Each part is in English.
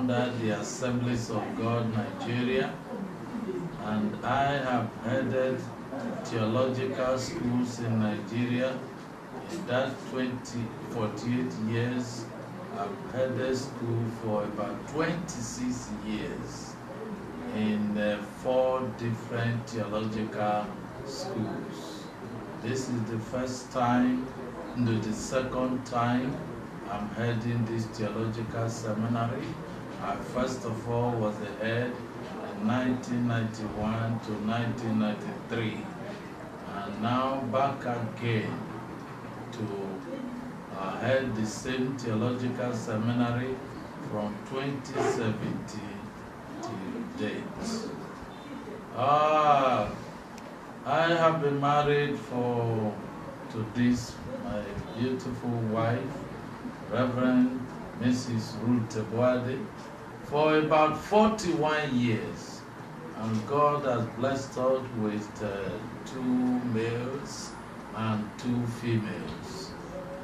under the Assemblies of God Nigeria and I have headed theological schools in Nigeria. In that 20, 48 years, I've headed school for about 26 years in uh, four different theological schools. This is the first time, no, the second time I'm heading this theological seminary. I first of all was the head in 1991 to 1993 and now back again to uh, head the same theological seminary from 2017 to date. Ah, I have been married for to this my beautiful wife, Reverend Mrs. Ruth Ebuade, for about 41 years. And God has blessed us with uh, two males and two females.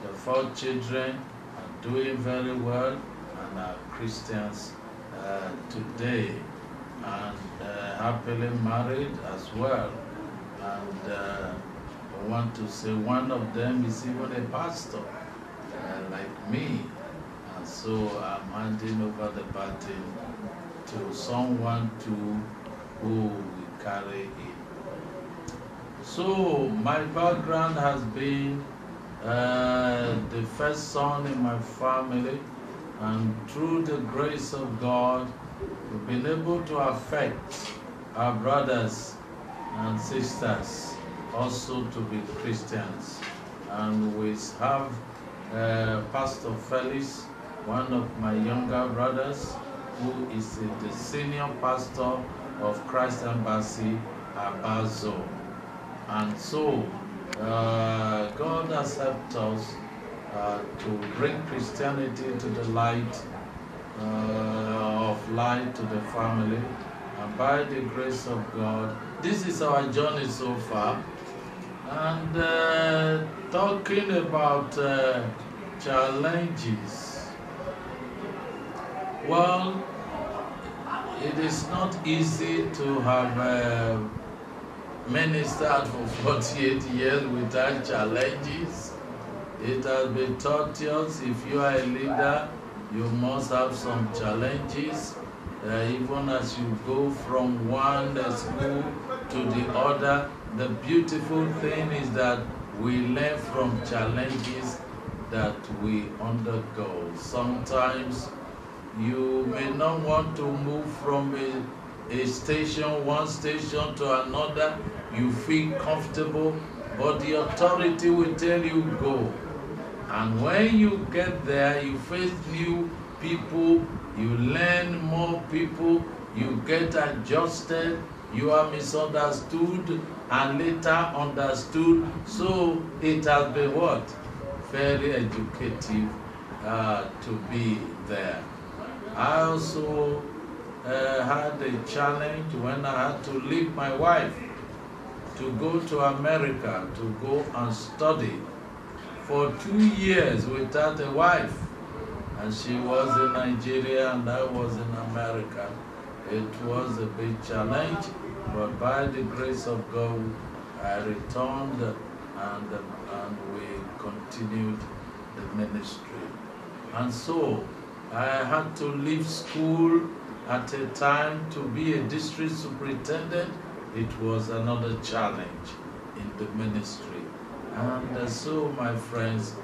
The four children are doing very well and are Christians uh, today and uh, happily married as well. And uh, I want to say one of them is even a pastor uh, like me. So I'm handing over the baton to someone to who will carry it. So my background has been uh, the first son in my family, and through the grace of God, we've been able to affect our brothers and sisters also to be Christians. And we have uh, Pastor Felix, one of my younger brothers, who is the senior pastor of Christ Embassy, Abazo. And so, uh, God has helped us uh, to bring Christianity to the light uh, of light to the family. And by the grace of God, this is our journey so far. And uh, talking about uh, challenges, well, it is not easy to have uh, ministered for 48 years without challenges. It has been taught us if you are a leader, you must have some challenges. Uh, even as you go from one school to the other, the beautiful thing is that we learn from challenges that we undergo. Sometimes you may not want to move from a, a station, one station to another. You feel comfortable, but the authority will tell you go. And when you get there, you face new people, you learn more people, you get adjusted, you are misunderstood and later understood. So it has been what? Very educative uh, to be there. I also uh, had a challenge when I had to leave my wife to go to America to go and study for two years without a wife. And she was in Nigeria and I was in America. It was a big challenge, but by the grace of God, I returned and, and we continued the ministry. And so I had to leave school at a time to be a district superintendent. It was another challenge. in the ministry. And uh, so, my friends,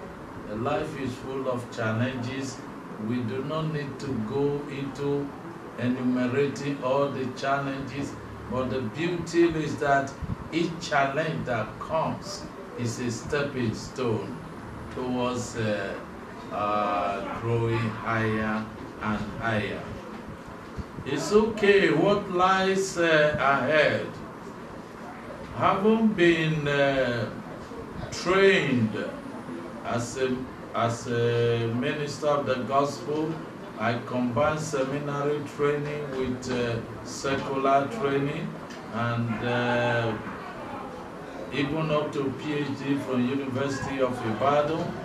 life is full of challenges. We do not need to go into enumerating all the challenges, but the beauty is that each challenge that comes is a stepping stone towards uh, uh, growing higher and higher. It's okay what lies uh, ahead. Having been uh, trained as a, as a minister of the gospel, I combine seminary training with uh, secular training and uh, even up to PhD from University of Ibadan.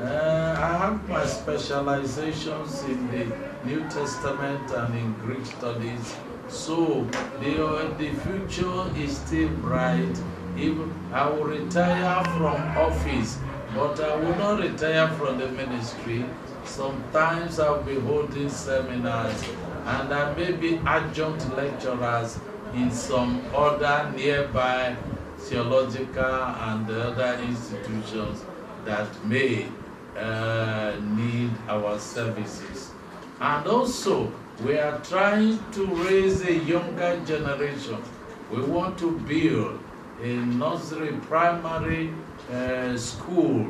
Uh, I have my specializations in the New Testament and in Greek studies. So the, uh, the future is still bright. Even I will retire from office, but I will not retire from the ministry. Sometimes I'll be holding seminars and I may be adjunct lecturers in some other nearby theological and other institutions that may uh, need our services. And also, we are trying to raise a younger generation. We want to build a nursery primary uh, school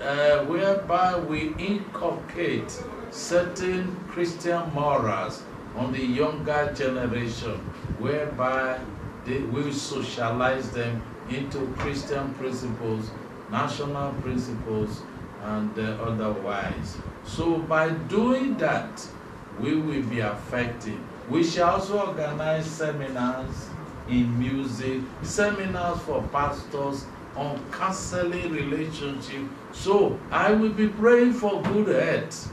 uh, whereby we inculcate certain Christian morals on the younger generation, whereby they, we socialize them into Christian principles, national principles, and otherwise. So by doing that, we will be affected. We shall also organize seminars in music, seminars for pastors on counseling relationship. So I will be praying for good health.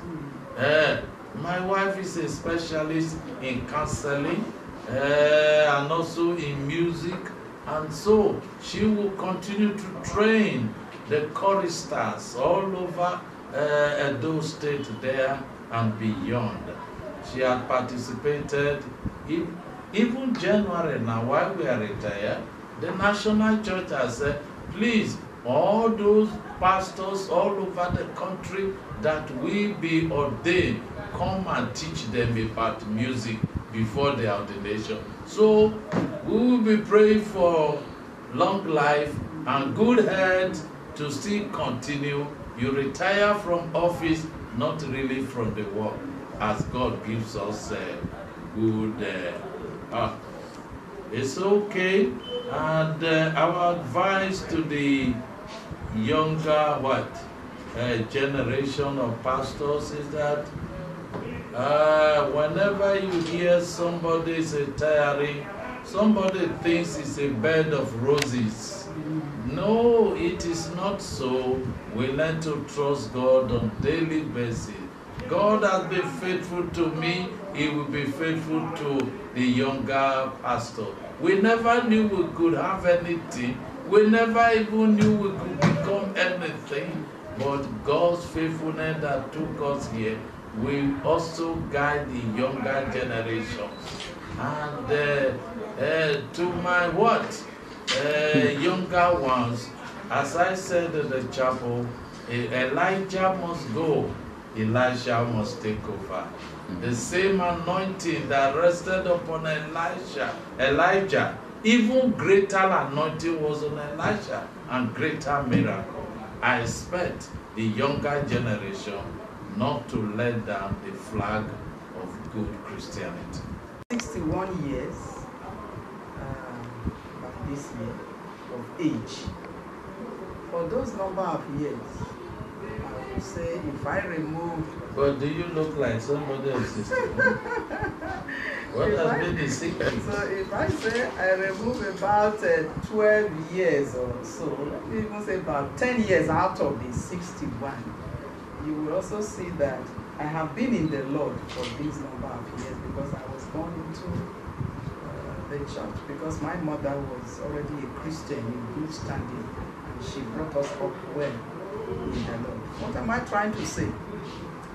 Uh, my wife is a specialist in counseling uh, and also in music, and so she will continue to train the choristers all over uh, Edo State there and beyond. She had participated even January now while we are retired, the National Church has said, please, all those pastors all over the country that will be ordained, come and teach them about music before their ordination. So we will be praying for long life and good health to still continue. You retire from office, not really from the work, as God gives us uh, good uh, uh, It's okay. And uh, our advice to the younger what uh, generation of pastors is that uh, whenever you hear somebody is retiring, somebody thinks it's a bed of roses. No, it is not so. We learn to trust God on daily basis. God has been faithful to me. He will be faithful to the younger pastor. We never knew we could have anything. We never even knew we could become anything. But God's faithfulness that took us here will also guide the younger generation. And uh, uh, to my what? Uh, younger ones, as I said in the chapel, Elijah must go, Elisha must take over. The same anointing that rested upon Elisha, Elijah, even greater anointing was on Elisha and greater miracle. I expect the younger generation not to let down the flag of good Christianity. 61 years by this year of age. For those number of years, I would say if I remove But do you look like somebody 61? What If I- has been the secret? So if I say I remove about uh, 12 years or so, let me even say about 10 years out of the 61, you will also see that I have been in the Lord for this number of years because I was born into church because my mother was already a Christian in good standing and she brought us up well in the Lord. What am I trying to say?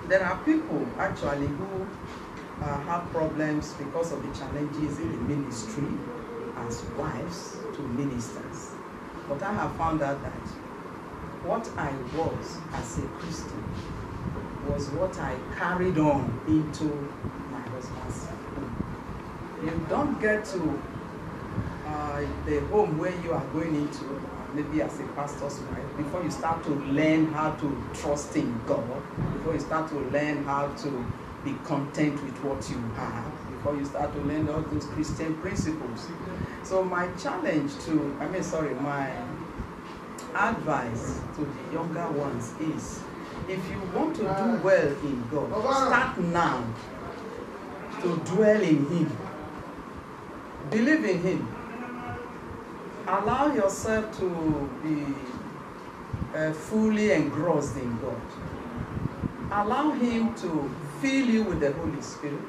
There are people actually who uh, have problems because of the challenges in the ministry as wives to ministers. But I have found out that what I was as a Christian was what I carried on into. You don't get to uh, the home where you are going into, maybe as a pastor's wife, before you start to learn how to trust in God, before you start to learn how to be content with what you have, before you start to learn all those Christian principles. So my challenge to, I mean, sorry, my advice to the younger ones is, if you want to do well in God, start now to dwell in Him. Believe in Him. Allow yourself to be uh, fully engrossed in God. Allow Him to fill you with the Holy Spirit.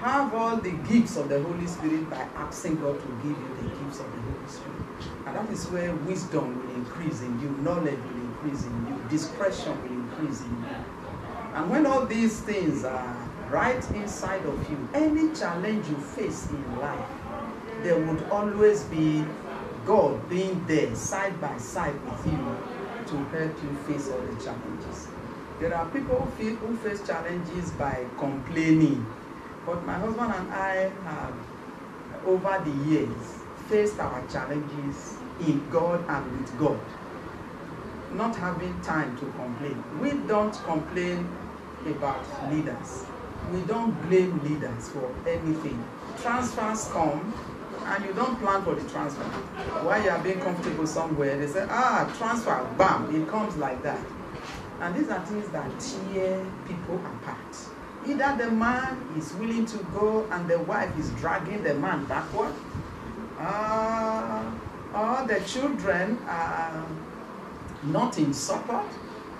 Have all the gifts of the Holy Spirit by asking God to give you the gifts of the Holy Spirit. And that is where wisdom will increase in you, knowledge will increase in you, discretion will increase in you. And when all these things are right inside of you, any challenge you face in life, there would always be God being there side by side with you to help you face all the challenges. There are people who, face challenges by complaining, but my husband and I have, over the years, faced our challenges in God and with God. Not having time to complain. We don't complain about leaders. We don't blame leaders for anything. Transfers come and you don't plan for the transfer. While you are being comfortable somewhere, they say, ah, transfer, bam, it comes like that. And these are things that tear people apart. Either the man is willing to go and the wife is dragging the man backward, uh, or the children are not in support.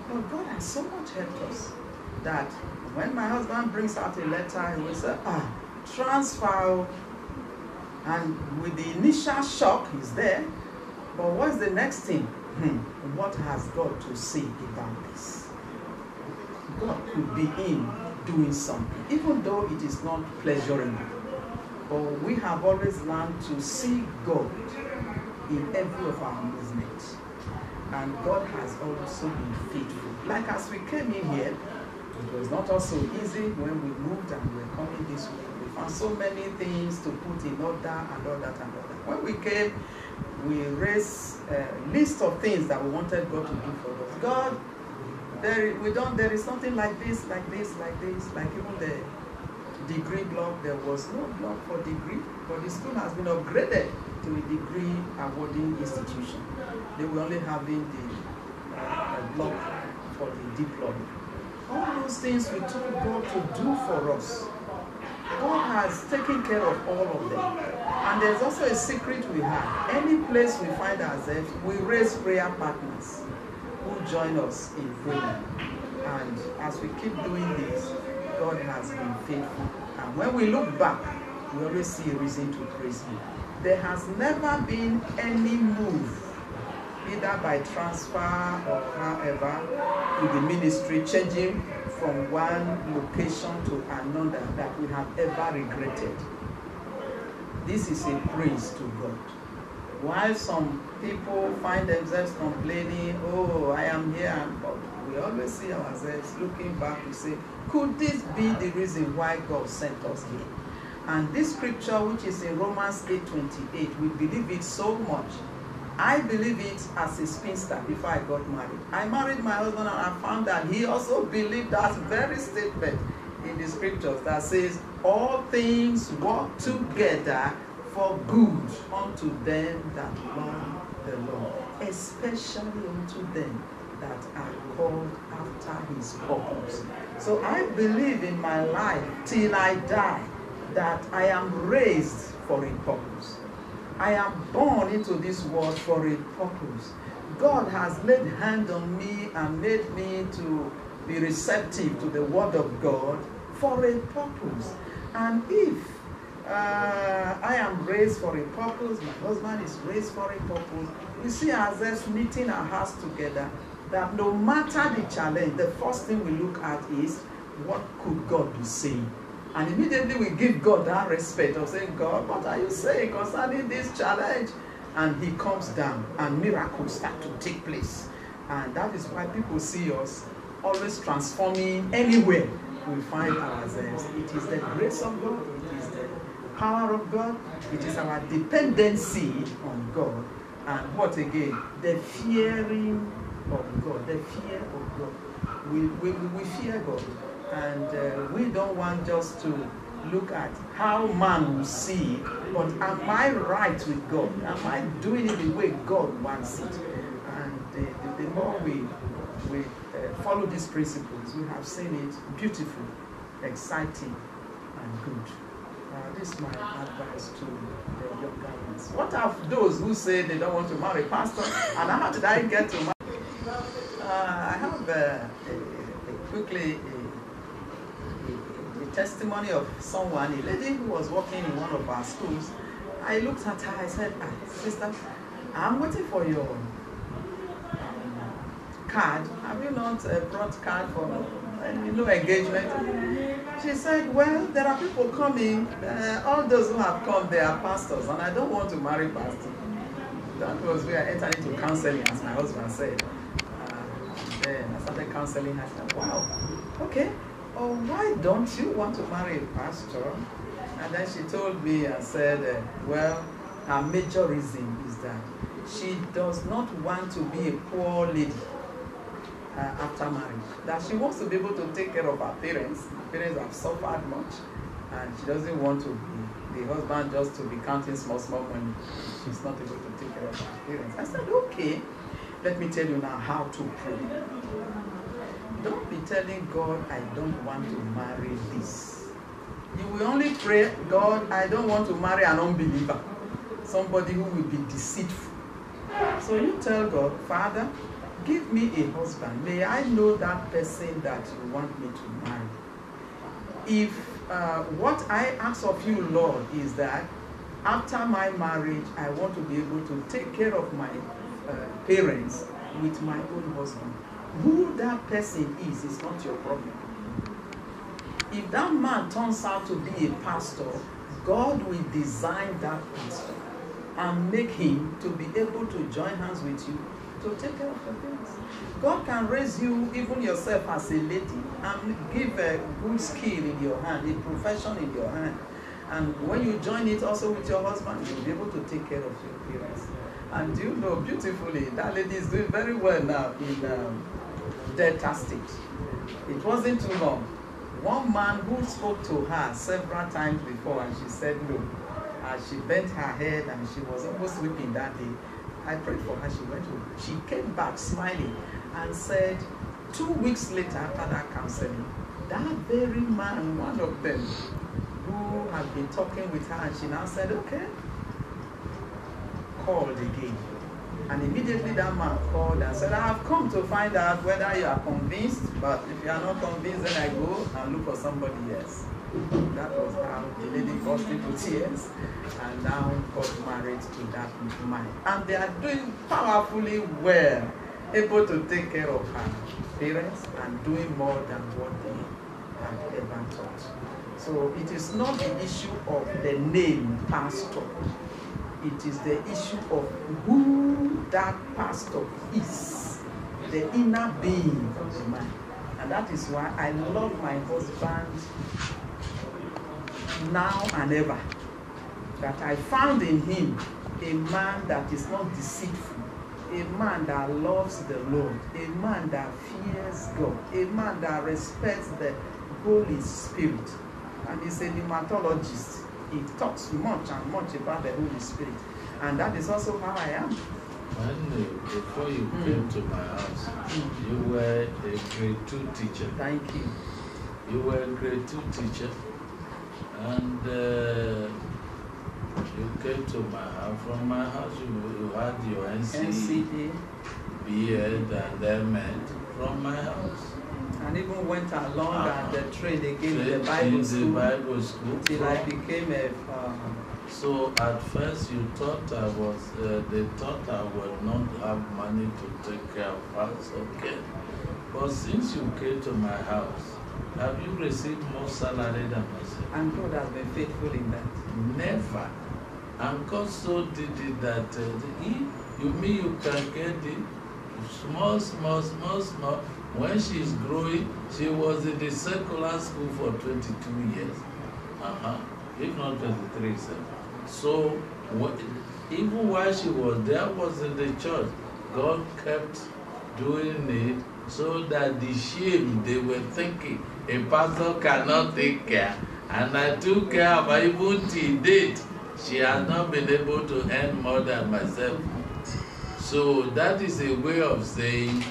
But God has so much helped us that when my husband brings out a letter, he will say, ah, transfer. And with the initial shock, he's there. But what's the next thing? Hmm. What has God to say about this? God could be in doing something, even though it is not pleasurable. But we have always learned to see God in every of our movements. And God has also been faithful. Like as we came in here, it was not also easy when we moved and we were coming this way. We found so many things to put in order and all that and all that. When we came, we raised a list of things that we wanted God to do for us. God, there we don't there is something like this, like this, like this, like even the degree block, there was no block for degree, but the school has been upgraded to a degree awarding institution. They were only having the uh, block for the diploma. All those things we told God to do for us. God has taken care of all of them. And there's also a secret we have. Any place we find ourselves, we raise prayer partners who join us in prayer. And as we keep doing this, God has been faithful. And when we look back, we always see a reason to praise Him. There has never been any move, either by transfer or however, to the ministry, changing from one location to another that we have ever regretted. This is a praise to God. While some people find themselves complaining, oh, I am here, but we always see ourselves looking back to say, could this be the reason why God sent us here? And this scripture, which is in Romans 8:28, we believe it so much. I believe it as a spinster before I got married. I married my husband and I found that he also believed that very statement in the scriptures that says, All things work together for good unto them that love the Lord, especially unto them that are called after his purpose. So I believe in my life till I die that I am raised for a purpose. I am born into this world for a purpose. God has laid hand on me and made me to be receptive to the word of God for a purpose. And if uh, I am raised for a purpose, my husband is raised for a purpose, we see ourselves knitting our hearts together that no matter the challenge, the first thing we look at is what could God be saying? And immediately we give God that respect of saying, God, what are you saying concerning this challenge? and he comes down and miracles start to take place. And that is why people see us always transforming anywhere we find ourselves. It is the grace of God, it is the power of God, it is our dependency on God. And what again? The fearing of God, the fear of God. We, we, we fear God. And uh, we don't want just to look at how man will see but am I right with God? Am I doing it the way God wants it? And the, the, the more we, we uh, follow these principles, we have seen it beautiful, exciting, and good. Uh, this is my advice to the younger ones. What of those who say they don't want to marry a pastor? And how did I get to marry? Uh, I have uh, quickly testimony of someone, a lady who was working in one of our schools. I looked at her, I said, ah, Sister, I'm waiting for your um, card. Have you not uh, brought card for no engagement? She said, Well, there are people coming. Uh, all those who have come, they are pastors, and I don't want to marry pastor. That was where I entered into counseling, as my husband said. then I started counseling. I said, wow, okay. Oh, why don't you want to marry a pastor? And then she told me and said, uh, well, her major reason is that she does not want to be a poor lady uh, after marriage. That she wants to be able to take care of her parents. Her parents have suffered much, and she doesn't want to be the husband just to be counting small, small money. She's not able to take care of her parents. I said, okay. Let me tell you now how to pray. Don't be telling God, I don't want to marry this. You will only pray, God, I don't want to marry an unbeliever, somebody who will be deceitful. So you tell God, Father, give me a husband. May I know that person that you want me to marry. If uh, what I ask of you, Lord, is that after my marriage, I want to be able to take care of my uh, parents with my own husband. Who that person is, is not your problem. If that man turns out to be a pastor, God will design that pastor and make him to be able to join hands with you to take care of your things. God can raise you, even yourself as a lady, and give a good skill in your hand, a profession in your hand. And when you join it also with your husband, you'll be able to take care of your parents. And you know beautifully, that lady is doing very well now in um, Delta State. It wasn't too long. One man who spoke to her several times before and she said no. As she bent her head and she was almost weeping that day, I prayed for her. She went home. She came back smiling and said, two weeks later after that counseling, that very man, one of them, who had been talking with her, and she now said, okay, called again. And immediately that man called and said, I have come to find out whether you are convinced, but if you are not convinced, then I go and look for somebody else. That was how the lady burst into tears and now got married to that man. And they are doing powerfully well, able to take care of her parents and doing more than what they had ever thought. So it is not the issue of the name pastor it is the issue of who that pastor is, the inner being of the man. And that is why I love my husband now and ever. That I found in him a man that is not deceitful, a man that loves the Lord, a man that fears God, a man that respects the Holy Spirit. And he's a pneumatologist he talks much and much about the Holy Spirit. And that is also how I am. When uh, before you mm. came to my house, mm. you were a grade two teacher. Thank you. You were a grade two teacher, and uh, you came to my house. From my house, you, you had your NCE, NCE. BEd, and then from my house and even went along uh, the train they gave me the Bible school, the Bible school till I became a. Um, so at first you thought I was, uh, they thought I would not have money to take care of us, okay. But since you came to my house, have you received more salary than myself? And God has been faithful in that. Never. And God so did it that uh, he, you mean you can get it small, small, small, small. When she's growing, she was in the secular school for 22 years. Uh-huh. If not 23, sir. So even while she was there, was in the church, God kept doing it so that the shame they were thinking a pastor cannot take care. And I took care of her even till date. She has not been able to earn more than myself. So that is a way of saying,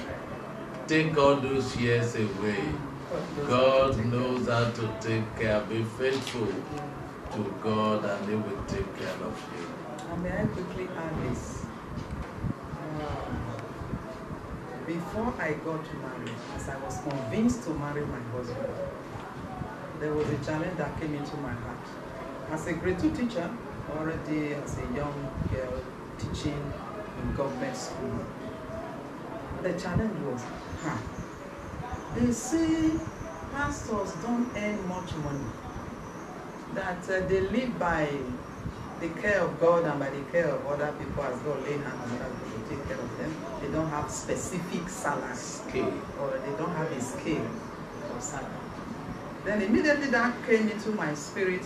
take all those years away. God knows how to take care. Be faithful to God and He will take care of you. And may I quickly add this? Um, before I got married, as I was convinced to marry my husband, there was a challenge that came into my heart. As a grade two teacher, already as a young girl teaching in government school, the challenge was, huh, they say pastors don't earn much money, that uh, they live by the care of God and by the care of other people as God lay hands on other people to take care of them. They don't have specific salary Scale. or they don't have a scale of salary. Then immediately that came into my spirit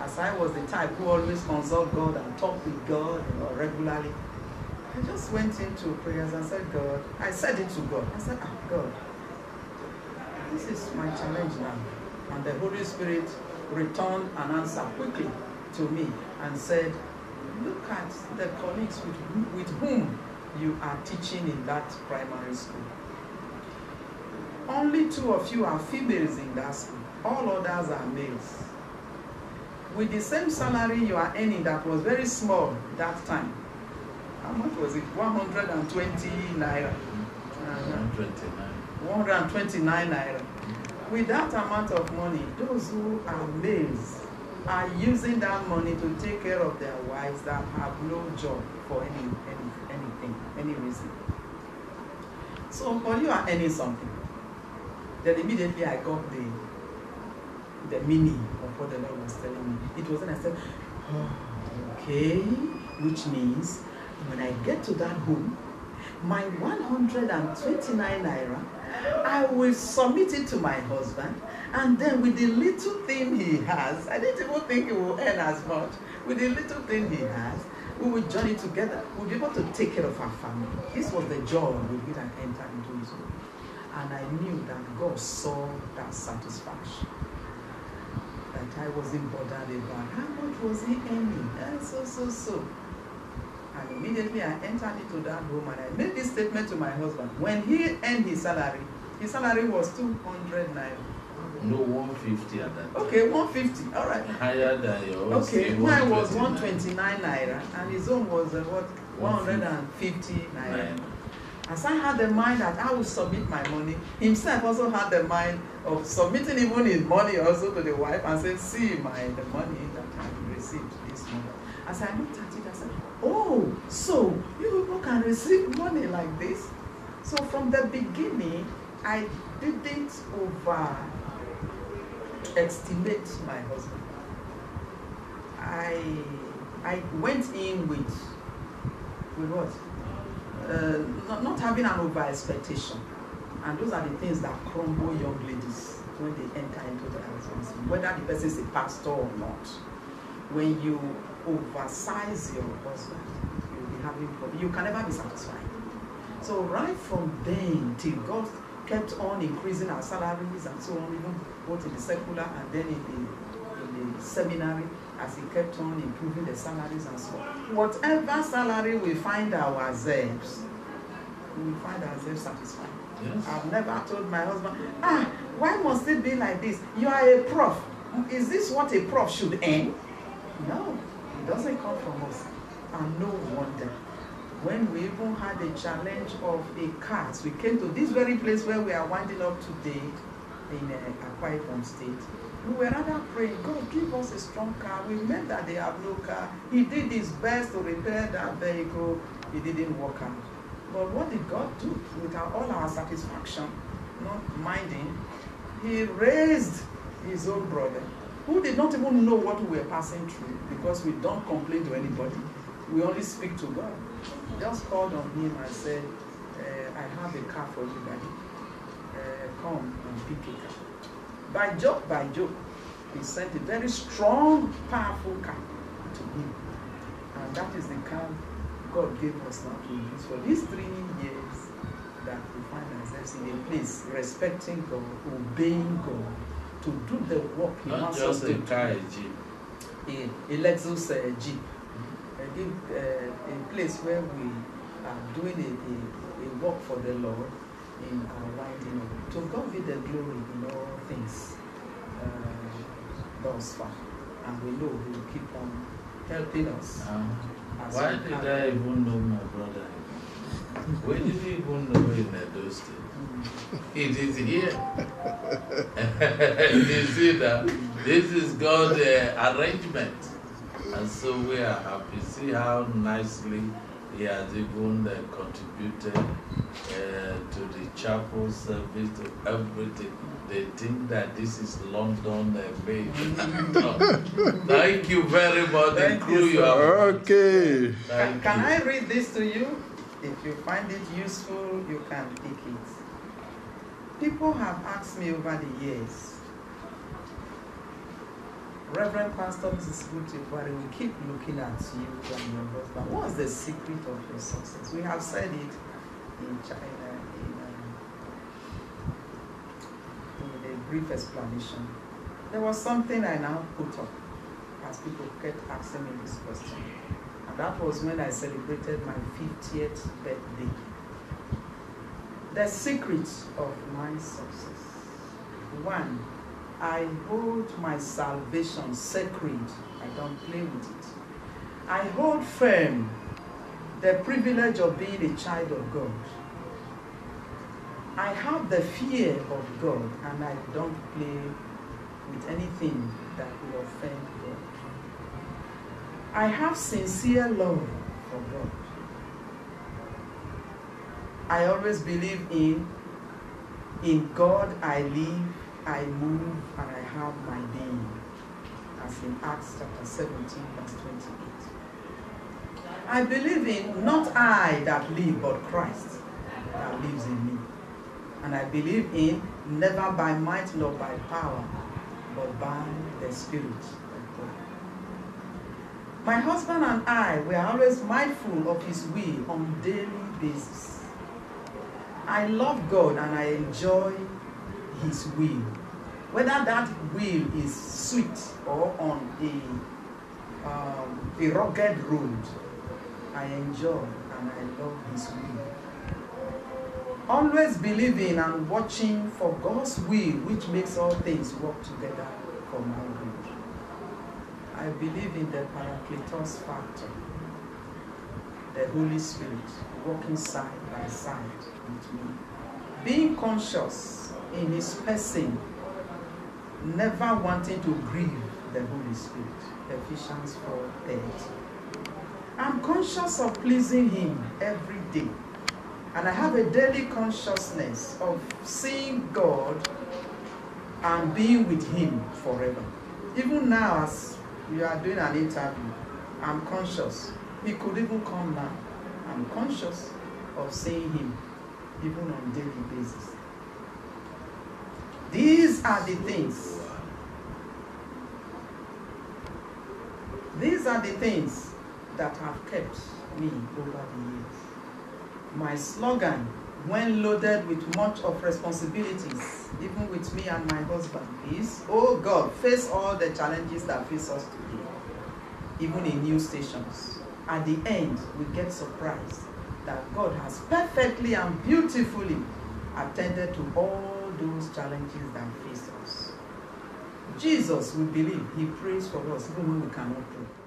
as I was the type who always consult God and talk with God you know, regularly. I just went into prayers and said, God, I said it to God. I said, ah, God, this is my challenge now. And the Holy Spirit returned an answer quickly to me and said, Look at the colleagues with, whom- with whom you are teaching in that primary school. Only two of you are females in that school, all others are males. With the same salary you are earning that was very small that time. How much was it? 120 naira. Uh-huh. 129. 129 naira. With that amount of money, those who are males are using that money to take care of their wives that have no job for any, any anything, any reason. So, but you are earning something. Then immediately I got the the meaning of what the Lord was telling me. It wasn't I said, oh, okay, which means when I get to that home, my 129 naira, I will submit it to my husband, and then with the little thing he has, I didn't even think he will earn as much. With the little thing he has, we will journey together. We'll be able to take care of our family. This was the joy with which I entered into his home. And I knew that God saw that satisfaction. That I wasn't bothered about how much was he earning, and so, so, so. Immediately I entered into that room and I made this statement to my husband. When he earned his salary, his salary was 200 naira. No, 150 at that time. Okay, 150. All right. Higher than your own. Okay, mine was 129. 129 naira and his own was uh, what? 150 naira. As I had the mind that I would submit my money, himself also had the mind of submitting even his money also to the wife and said, see my the money that I received this month. As I looked at it, I said, oh, so you people can receive money like this? So from the beginning, I didn't over estimate my husband. I I went in with with what? Uh, not, not having an over expectation. And those are the things that crumble young ladies when they enter into their husbands, whether the person is a pastor or not. When you oversize your husband, you'll be having problem. You can never be satisfied. So right from then till God kept on increasing our salaries and so on, even both in the secular and then in the in the seminary, as he kept on improving the salaries and so on. Whatever salary we find ourselves, we find ourselves satisfied. Yes. I've never told my husband, ah, why must it be like this? You are a prof. Is this what a prof should earn? No, it doesn't come from us. And no wonder. When we even had a challenge of a cat, we came to this very place where we are winding up today in uh, Akwa Ibom State. We were rather praying, God, give us a strong car. We met that they have no car. He did his best to repair that vehicle. It didn't work out. But what did God do with our, all our satisfaction? Not minding, He raised His own brother who did not even know what we were passing through because we don't complain to anybody. We only speak to God. Just called on him and said, uh, I have a car for you, daddy. Uh, come and pick a car. By joke, by joke, he sent a very strong, powerful car to him. And that is the car God gave us now to use for these three years that we find ourselves in a place respecting God, obeying God, to do the work He Not wants us just to a do. car, a jeep. A, a Lexus uh, Jeep, a, Jeep, uh, a place where we are doing a, a, a work for the Lord in our winding up. To God be the glory in all things uh, thus far. And we know He will keep on helping us. Um, why did I even know my brother? Where did he even know in Edo State? Mm. It is here. you see that? This is God's uh, arrangement. And so we are happy. See how nicely he has even uh, contributed uh, to the chapel service, to everything. They think that this is London uh, made. Thank you very much. Thank the crew you, you have. Okay. Can, Thank can you. I read this to you? If you find it useful, you can pick it. People have asked me over the years, Reverend Pastor Mrs. Butifari, we keep looking at you and your husband. What's the secret of your success? We have said it in China in, um, in a brief explanation. There was something I now put up as people kept asking me this question. That was when I celebrated my 50th birthday. The secret of my success. One, I hold my salvation sacred. I don't play with it. I hold firm the privilege of being a child of God. I have the fear of God and I don't play with anything that will offend God. I have sincere love for God. I always believe in in God I live, I move, and I have my being. As in Acts chapter 17, verse 28. I believe in not I that live, but Christ that lives in me. And I believe in never by might nor by power, but by the Spirit of God. My husband and I were always mindful of His will on daily basis. I love God and I enjoy His will. Whether that will is sweet or on a, um, a rugged road, I enjoy and I love His will. Always believing and watching for God's will, which makes all things work together for my good. I believe in the Paracletos factor, the Holy Spirit working side by side with me. Being conscious in His person, never wanting to grieve the Holy Spirit. Ephesians 4 30. I'm conscious of pleasing Him every day. And I have a daily consciousness of seeing God and being with Him forever. Even now, as we are doing an interview, I'm conscious. He could even come now. I'm conscious of seeing Him, even on daily basis. These are the things. These are the things that have kept me over the years. My slogan, when loaded with much of responsibilities, even with me and my husband, is Oh God, face all the challenges that face us today, even in new stations. At the end, we get surprised that God has perfectly and beautifully attended to all those challenges that face us. Jesus, we believe, He prays for us even when we cannot pray.